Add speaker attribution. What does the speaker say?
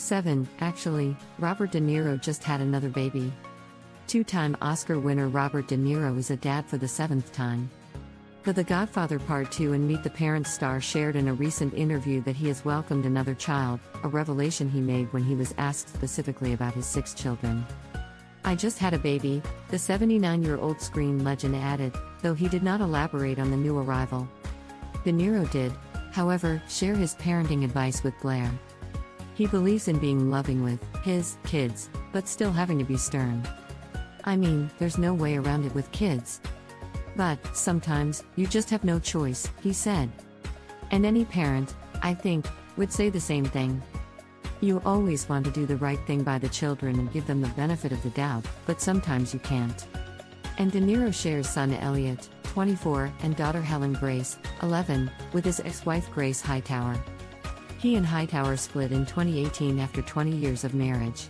Speaker 1: 7. Actually, Robert De Niro just had another baby. Two time Oscar winner Robert De Niro is a dad for the seventh time. The The Godfather Part 2 and Meet the Parents star shared in a recent interview that he has welcomed another child, a revelation he made when he was asked specifically about his six children. I just had a baby, the 79 year old screen legend added, though he did not elaborate on the new arrival. De Niro did, however, share his parenting advice with Blair. He believes in being loving with his kids, but still having to be stern. I mean, there's no way around it with kids. But, sometimes, you just have no choice, he said. And any parent, I think, would say the same thing. You always want to do the right thing by the children and give them the benefit of the doubt, but sometimes you can't. And De Niro shares son Elliot, 24, and daughter Helen Grace, 11, with his ex wife Grace Hightower. He and Hightower split in 2018 after 20 years of marriage.